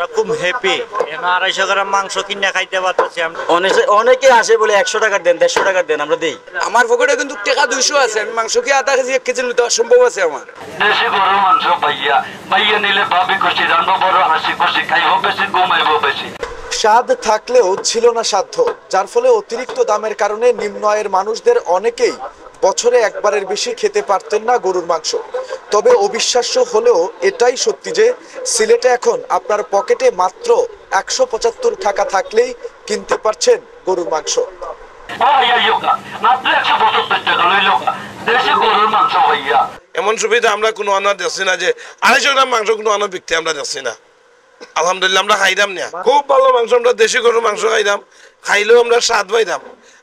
আমরা খুব হ্যাপি আড়াইশো গ্রাম মাংস কিনে খাইতে পারতেছি আমরা। অনেকে অনেকে আসে বলে একশো টাকা দেন দেড়শো টাকা দেন আমরা দেই। আমার পকেটে কিন্তু টাকা দুইশো আছে আমি মাংস কি আধা কেজি এক কেজি নিতে সম্ভব আছে আমার। দেশি গরু মাংস পাইয়া পাইয়া নিলে ভাবি খুশি রান্না বড় হাসি খুশি খাইব বেশি ঘুমাইব বেশি। স্বাদ থাকলেও ছিল না সাধ্য যার ফলে অতিরিক্ত দামের কারণে নিম্ন আয়ের মানুষদের অনেকেই বছরে একবারের বেশি খেতে পারতেন না গরুর মাংস। তবে অবিশ্বাস্য হলেও এটাই সত্যি যে সিলেটে এখন আপনার পকেটে মাত্র একশো পঁচাত্তর টাকা থাকলেই কিনতে পারছেন গরুর মাংস। এমন সুবিধা আমরা কোনো আনা দিচ্ছি না যে আড়াইশো গ্রাম মাংস কোনো আনা বিকতে আমরা দিচ্ছি না। আলহামদুলিল্লাহ আমরা খাইলাম না। খুব ভালো মাংস আমরা দেশি গরুর মাংস খাইলাম খাইলেও আমরা স্বাদ পাইলাম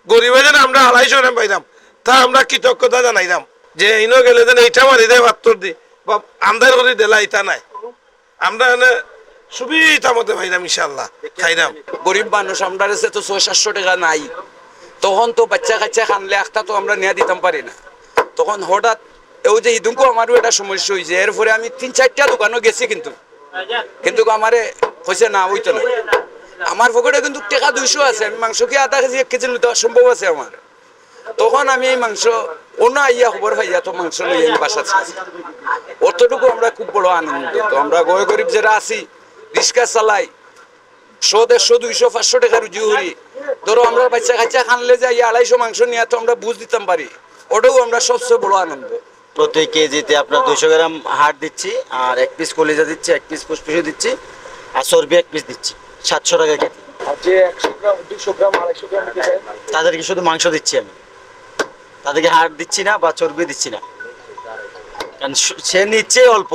গরিবের আমরা আড়াইশো গ্রাম পাইলাম তা আমরা কৃতজ্ঞতা জানাইলাম যে ইনো গেলে যেন এইটা মারি দেয় ভাত্তর দি। বা আমদার করে দিলা ইটা নাই। আমরা এনে সুবিধা মতো পাইলাম ইনশাল্লাহ খাইলাম গরিব মানুষ আমরা তো ছয় সাতশো টাকা নাই। তখন তো বাচ্চা কাচ্চা খানলে একটা তো আমরা নিয়ে দিতাম পারি না। তখন হঠাৎ এই যে ইদুঙ্কু আমারও একটা সমস্যা হয়েছে এরপরে আমি তিন চারটা দোকানও গেছি কিন্তু। কিন্তু আমারে কইছে না, ওইতো না। আমার পকেটে কিন্তু টাকা দুইশো আছে, আমি মাংস কি আধা কেজি, এক কেজি নিতে সম্ভব আছে আমার। তখন আমি এই মাংস, অন্য আইয়া খবর পাইয়া তো মাংস লই আমি বাসা অতটুকু আমরা খুব বড় আনন্দ তো আমরা গয় গরিব যারা আছি, রিক্সা চালাই, শো দেড়শো, দুইশো, পাঁচশো টাকা রুজি করি। ধরো আমরা বাচ্চা কাচ্চা খানলে যাই আড়াইশো মাংস নিয়ে তো আমরা বুঝ দিতাম পারি। ওটাও আমরা সবচেয়ে বড় আনন্দ। প্রতি কেজিতে আপনার দুশো গ্রাম হাড় দিচ্ছি আর এক পিস কলিজা দিচ্ছি এক পিস ফুসফুসে দিচ্ছি আর চর্বি এক পিস দিচ্ছি সাতশো টাকা কেজি। তাদেরকে শুধু মাংস দিচ্ছি আমি। তাদেরকে হাড় দিচ্ছি না বা চর্বি দিচ্ছি না। কারণ সে- নিচ্ছে অল্প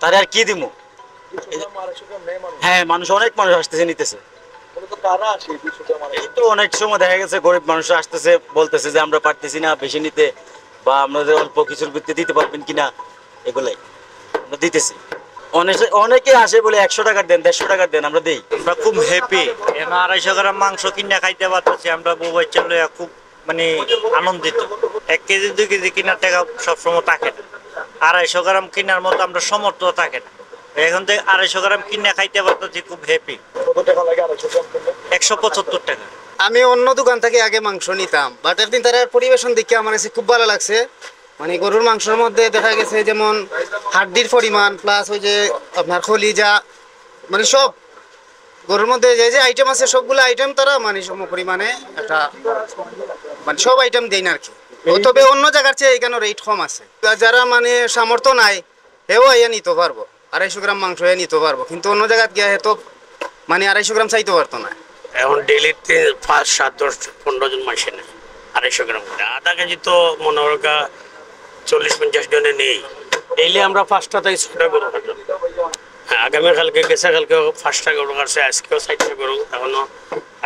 তারে আর কি মানুষ? হ্যাঁ মানুষ অনেক মানুষ আসতেছে নিতেছে। এই তো অনেক সময় দেখা গেছে গরিব মানুষ আসতেছে বলতেছে যে আমরা পারতেছি না বেশি নিতে। বা আপনাদের অল্প কিছুর ভিত্তিতে দিতে পারবেন কিনা এগুলাই আমরা দিতেছি। অনেকে আসে বলে একশো টাকার দেন দেড়শো টাকার দেন আমরা দেই। আমরা খুব হ্যাপি আড়াইশো গ্রাম মাংস কিনে খাইতে পারতেছি আমরা বউ বাচ্চা লইয়া খুব মানে আনন্দিত। এক কেজি দুই কেজি কেনার টাকা সবসময় থাকে না। আড়াইশো গ্রাম কেনার মতো আমরা সমর্থ থাকে না। এখন থেকে আড়াইশো গ্রাম কিনে খাইতে পারতেছি খুব হ্যাপি কত টাকা লাগে আড়াইশো গ্রাম কিনলে? একশো পঁচাত্তর টাকা। আমি অন্য দোকান থেকে আগে মাংস নিতাম। বাট একদিন তার পরিবেশন দেখে আমার কাছে খুব ভালো লাগছে। মানে গরুর মাংসের মধ্যে দেখা গেছে যেমন হাড্ডির পরিমাণ প্লাস ওই যে আপনার খলিজা মানে সব। গরুর মধ্যে যে যে আইটেম আছে সবগুলো আইটেম তারা মানে সম পরিমাণে একটা মানে সব আইটেম দেয় না আর কি। তবে অন্য জায়গার চেয়ে এখানে রেট কম আছে। যারা মানে সামর্থ্য নাই হেও আইয়া নিতে পারব। আড়াইশো গ্রাম মাংস নিতে পারব। কিন্তু অন্য জায়গায় গিয়ে তো মানে আড়াইশো গ্রাম চাইতে পারতো না। এখন ডেলিতে পাঁচ, সাত, দশ, পনেরো জন মানুষে নেয়, আড়াইশো গ্রাম করে। আধা কেজি তো মনে হরকা চল্লিশ, পঞ্চাশ জনে নেই। ডেইলি আমরা পাঁচটা থেকে ছটা গরু কাটলাম হ্যাঁ আগামী কালকে, গেছে কালকে পাঁচটা গরু কাটছে আজকেও চারটা গরু, এখনও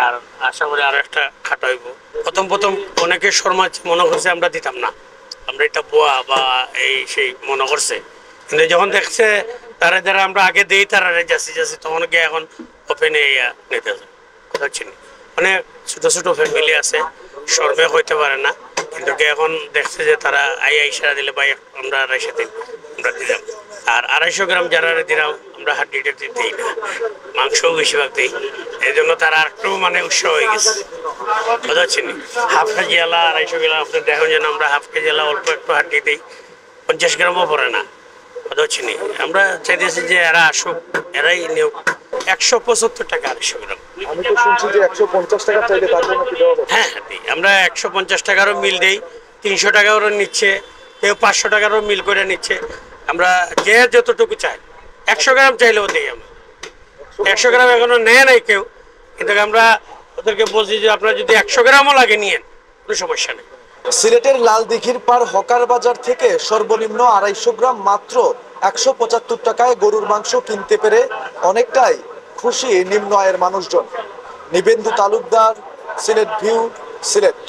আর আশা করি আরও একটা খাটা হইব। প্রথম প্রথম অনেকে শর্মা মনে করছে আমরা দিতাম না। আমরা এটা বোয়া বা এই সেই মনে করছে। কিন্তু যখন দেখছে, তারা যারা আমরা আগে দিই, তারা যাচ্ছি যাচ্ছি, তখন গিয়ে এখন ওপেনে নিতে যায় কথা হচ্ছে না। অনেক ছোট ছোট ফ্যামিলি আছে, শর্মে হইতে পারে না, কিন্তু এখন দেখছে যে তারা আই সারা দিলে ভাই আমরা আড়াইশো দিন আমরা দিলাম। আর আড়াইশো গ্রাম যারা দিলাম, আমরা হাড্ডিটা দিই না, মাংসও বেশিরভাগ দিই। এই জন্য তারা আর একটু মানে উৎসাহ হয়ে গেছে। কথা হচ্ছে না? হাফ কেজি এলা, আড়াইশো গ্রাম আপনার দেখুন যেন আমরা হাফ কেজি এলা অল্প একটু হাড্ডি দিই, পঞ্চাশ গ্রামও পড়ে না। কথা হচ্ছে না? আমরা চাইতেছি যে এরা আসুক, এরাই নিয়োগ। একশো পঁচাত্তর টাকা আড়াইশো গ্রাম। আমি তো শুনছি যে একশো পঞ্চাশ টাকা চাইলে তার জন্য কি দেওয়া হবে? হ্যাঁ হ্যাঁ দিই আমরা একশো পঞ্চাশ টাকারও মিল দেই তিনশো টাকারও নিচ্ছে কেউ পাঁচশো টাকারও মিল করে নিচ্ছে। আমরা যে যতটুকু চাই একশো গ্রাম চাইলেও দিই আমরা। একশো গ্রাম এখনও নেয় নাই কেউ কিন্তু আমরা ওদেরকে বলছি যে আপনার যদি একশো গ্রামও লাগে নিয়েন কোনো সমস্যা নেই। সিলেটের লাল দিঘির পার হকার বাজার থেকে সর্বনিম্ন আড়াইশো গ্রাম মাত্র একশো পঁচাত্তর টাকায় গরুর মাংস কিনতে পেরে অনেকটাই খুশি নিম্ন আয়ের মানুষজন। নিবেন্দু তালুকদার সিলেট ভিউ সিলেট।